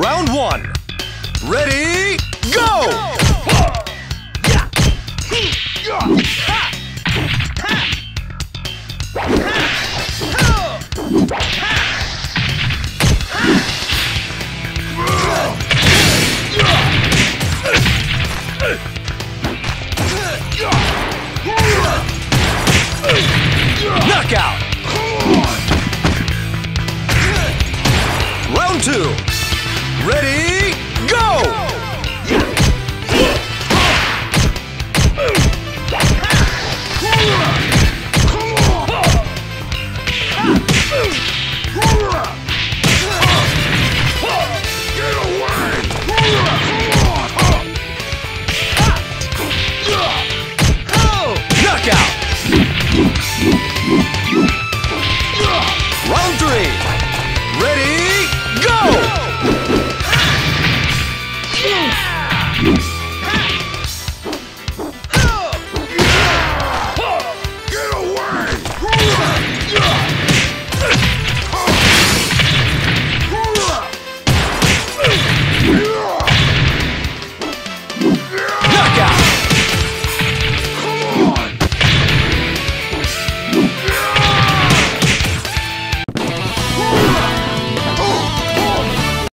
Round one. Ready, go! Knockout! Round two. Ready, go! Knockout! Round three.